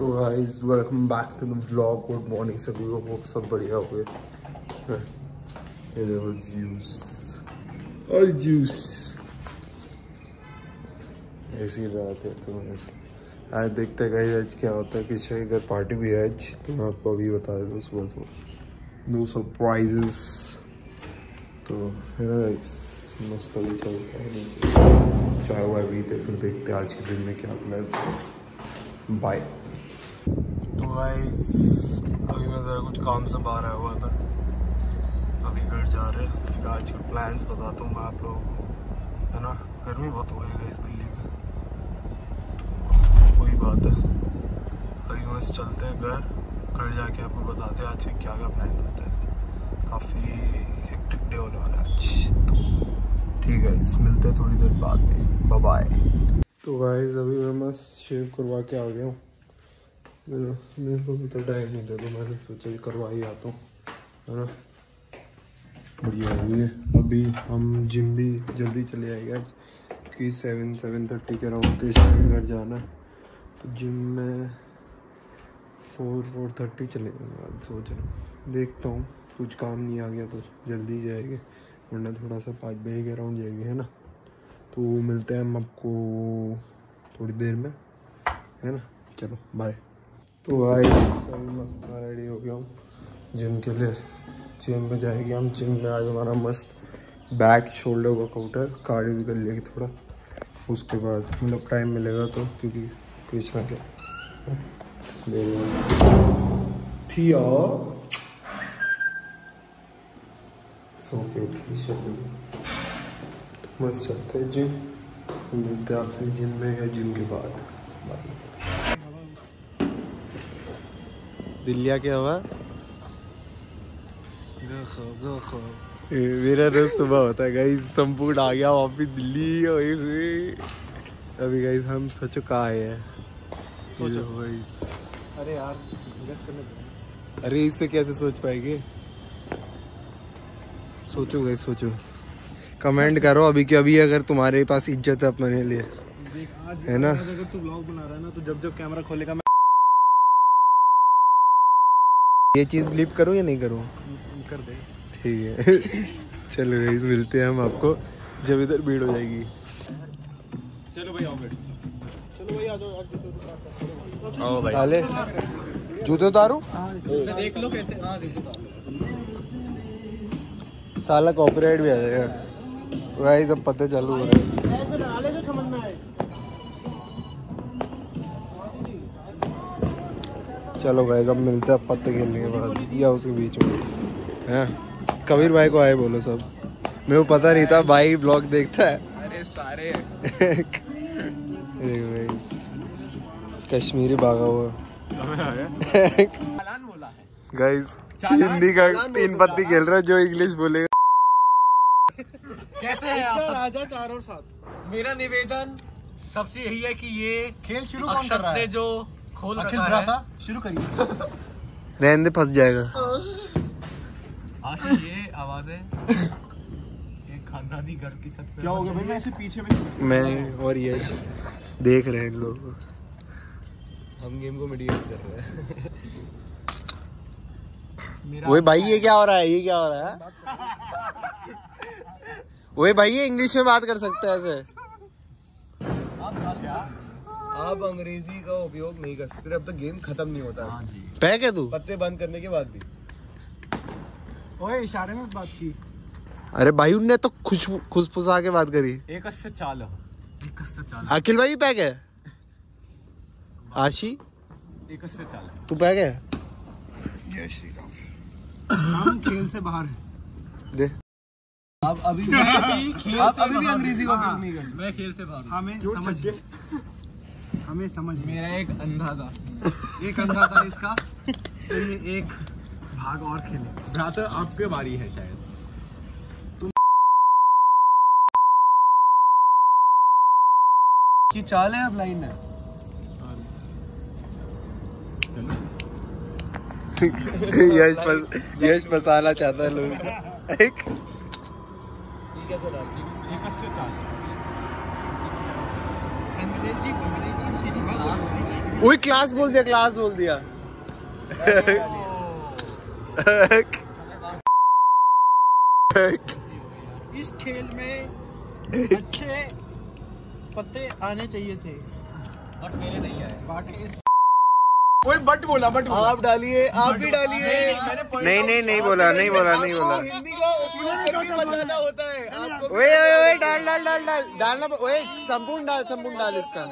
तो guys welcome back to the vlog good morning सभी को। होप सब बढ़िया हो गए। ये देखो जूस और जूस ऐसी रात है तो आज देखते हैं गाइस आज क्या होता है। कि के घर पार्टी भी है आज तो मैं आपको अभी बता देता हूँ सुबह सुबह। नो सरप्राइजेस तो है मस्त अभी चलता है। चाय वाय पीते फिर देखते हैं आज के दिन में क्या प्लान बाय गाइस अभी मैं ज़रा कुछ काम से बाहर आया हुआ था। अभी घर जा रहे हैं। फिर आज के प्लान्स बताता हूँ मैं आप लोगों को। है ना? गर्मी बहुत हो गई है इस दिल्ली में। तो वही बात है। अभी बस चलते हैं घर। घर जाके आपको बताते हैं आज के क्या क्या प्लान होता है। काफ़ी हेक्टिक डे होने वाला है आज। तो ठीक है मिलते हैं थोड़ी देर बाद में। बाय तो गाइस अभी मैं मस्त शेव करवा के आ गया हूँ। मेरे को भी तो टाइम नहीं था तो मैंने सोचा करवा ही आता हूँ, है ना? बढ़िया है अभी हम जिम भी जल्दी चले आएँगे आज क्योंकि सेवन सेवन थर्टी के अराउंड के घर जाना तो जिम में फोर फोर थर्टी चले जाऊँगा, आज सोच रहा हूँ। देखता हूँ, कुछ काम नहीं आ गया तो जल्दी जाएँगे, वरना थोड़ा सा पाँच बजे के अराउंड जाएँगे, है ना? तो मिलते हैं हम आपको थोड़ी देर में, है ना? चलो बाय तो भाई, सभी मस्त रेडी हो गया हूँ जिम के लिए। जिम में जाएँगे हम। जिम में आज हमारा मस्त बैक शोल्डर वर्कआउट है। कार्डियो भी कर लेगी थोड़ा। उसके बाद मतलब टाइम मिलेगा तो क्योंकि कृष्णा के थिया सो क्यूट मस्त चलते हैं जिम मिलते हैं आपसे जिम में या जिम के बाद। बाय दिल्लिया क्या हुआ मेरा रोज सुबह होता है गाइस संपूर्ण आ गया वापिस दिल्ली अभी गाइस हम सच कहा आए हैं। सोचो। गाइस अरे यार गेस करने दो। अरे इससे कैसे सोच पाएँगे? सोचो गाइस सोचो। कमेंट करो अभी कि अभी अगर तुम्हारे पास इज़्ज़त है अपने लिए। है ना? अगर तू ब्लॉग बना रहा है ना तो जब जब कैमरा खोलेगा मैं ये चीज़ ब्लिप करूँ या नहीं करूँ? कर दे। ठीक है। चलो गाइस मिलते हैं हम आपको जब इधर भीड़ हो जाएगी। चलो भाई आओ बैठो। चलो भाई आ जाओ जूते आओ भाई। साले जूते उतारू? देख लो कैसे हाँ देखो साला कॉपीराइट भी आ जाएगा। गाइस अब पता चालू हो रहा है। चलो भाई अब मिलते हैं पत्ते खेलने के बाद। या उसके बीच में। हैं। कबीर भाई को आए बोलो सब। मेरे को पता नहीं था भाई ब्लॉग देखता है। अरे सारे। देखो guys, कश्मीरी भागा हुआ। है। गाइस हिंदी का तीन पत्ती खेल रहा है जो इंग्लिश बोलेगा कैसे हैं आप सब? राजा चार और सात मेरा निवेदन सबसे यही है कि ये खेल शुरू कौन कर रहा है? जो खोल अखिल रखा है। था शुरू करिए। रहने दे फंस जाएगा। आज ये आवाज़ें। एक खानदानी घर की छत पे क्या हो गया भाई मैं ऐसे पीछे में मैं और यश देख रहे हैं लोगों हम गेम को मिटिगेट कर रहे हैं। ओए भाई ये क्या हो रहा है? ये क्या हो रहा है? ओए भाई ये इंग्लिश में बात कर सकते हैं ऐसे। आप अंग्रेज़ी का उपयोग नहीं कर सकते अब तक गेम खत्म नहीं होता। हाँ जी। पैक है तू? पत्ते बंद करने के बाद भी। ओए इशारे में बात की। अरे भाई उनने तो खुश खुशफुसा के बात करी। एक से चाल। एक से चाल। अखिल भाई पैक है? आशी? एक से चाल। तू पैक है? जय श्री हम खेल से बाहर हैं। दे अब अभी भी आप अभी भी अंग्रेज़ी का उपयोग नहीं कर सकते मैं खेल से बाहर हूँ। हमें समझ गए। हमें समझ मेरा एक अंधा था एक अंधा था इसका। तो ये एक भाग और खेले। भ्रातर आपके बारी है शायद। कि चाल है अब लाइन है? यश फस, यश फसाना चाहता है लोग एक। ये क्या चला। एक से चाल अंग्रेज़ी अंग्रेज़ी तेरी क्लास है वही क्लास बोल दिया क्लास बोल दिया। इस खेल में अच्छे पत्ते आने चाहिए थे। बट मेरे नहीं आए। बट इस कोई बट बोला बट आप डालिए आप भी डालिए। नहीं नहीं नहीं बोला नहीं बोला नहीं बोला। हिंदी का बताना होता है। आपको ओए ओए ओए डाल डाल डाल डाल डालना ओए संपूर्ण डाल संपूर्ण डाल इसका।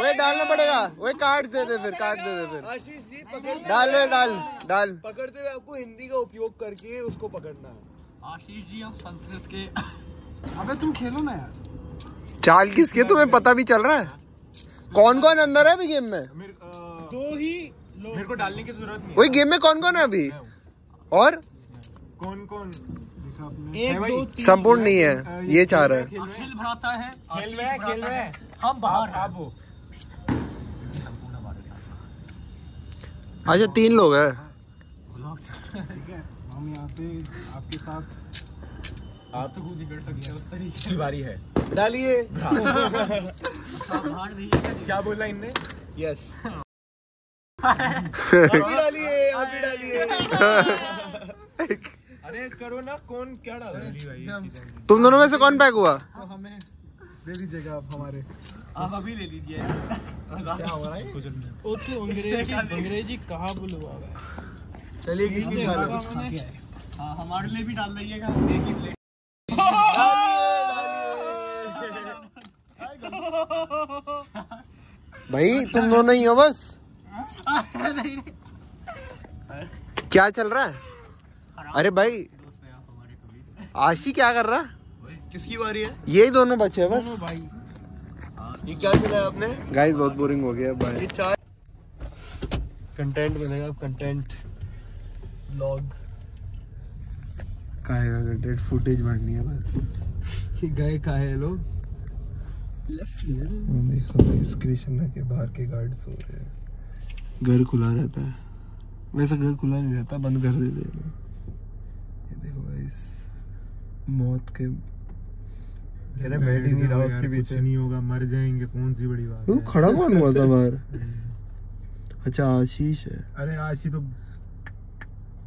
ओए डालना पड़ेगा। ओए काट दे दे फिर काट दे दे फिर। आशीष जी पकड़ डाल ओए डाल डाल। पकड़ते हुए आपको हिंदी का उपयोग करके उसको पकड़ना है। आशीष जी हम संस्कृत के अबे तुम खेलो ना यार। चाल किसके तुम्हें पता भी चल रहा है? कौन कौन अंदर है अभी गेम में? दो ही लोग मेरे को डालने की ज़रूरत नहीं वही गेम में कौन कौन है अभी? और? कौन कौन? एक दो संपूर्ण नहीं है ये चार है। अखिल भ्राता है खेल में खेल में हम बाहर हैं। आप संपूर्ण हमारे साथ अच्छा तीन लोग हैं। ठीक है हम यहाँ पे आपके साथ आप तो खुद ही कर सकते हो उस तरीके की बारी है। डालिए। आप बाहर नहीं है। क्या बोला इनने? यस डालिए आप भी डालिए। अरे करो ना कौन क्या डाल तुम दोनों में से कौन पैक हुआ? तो हमें दे दीजिएगा आप हमारे। आप अभी ले लीजिए। क्या हो रहा है तू अंग्रेज़ी अंग्रेज़ी कहाँ बुलवा गया चलिए किसकी चाल है? हाँ हमारे लिए भी डाल दीजिएगा एक ही प्लेट। भाई तुम दोनों ही हो बस। क्या चल रहा है? अरे भाई आशी क्या कर रहा? किसकी बारी है? यही दोनों बच्चे हैं बस। भाई। ये क्या चला है आपने? गाइस बहुत बोरिंग हो गया चार कंटेंट बनेगा कंटेंट ब्लॉग काहेगा कंटेंट फुटेज बढ़नी है बस। ये गए कहा है लोग। देखो गाइस कृष्णा के बाहर के गार्ड सो रहे हैं। घर खुला रहता है। वैसे घर खुला नहीं रहता बंद कर देते हैं। ये देखो गाइस मौत के कह रहे बैठ ही नहीं रहा उसके पीछे। नहीं होगा मर जाएँगे कौन सी बड़ी बात वो है? खड़ा कौन हुआ था बाहर। अच्छा आशीष है। अरे आशी तो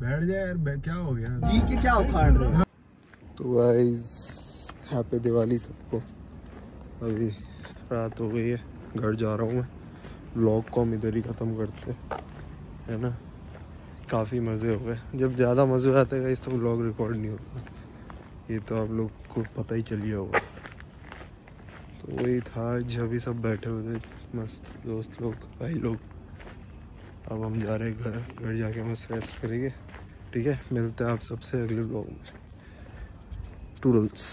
बैठ जाए यार क्या हो गया? जी के क्या उखाड़ रहे हो? तो गाइस हैप्पी दिवाली सबको। अभी रात हो गई है घर जा रहा हूँ मैं। ब्लॉग को हम इधर ही ख़त्म करते हैं है ना? काफ़ी मज़े हो गए। जब ज़्यादा मज़े आते हैं तो ब्लॉग रिकॉर्ड नहीं होता। ये तो आप लोग को पता ही चलिए होगा। तो वही था जब अभी सब बैठे हुए थे, मस्त दोस्त लोग, भाई लोग। अब हम जा रहे हैं घर घर जाके मस्त रेस्ट करेंगे। ठीक है, मिलते हैं आप सबसे अगले ब्लॉग में। टूडल्स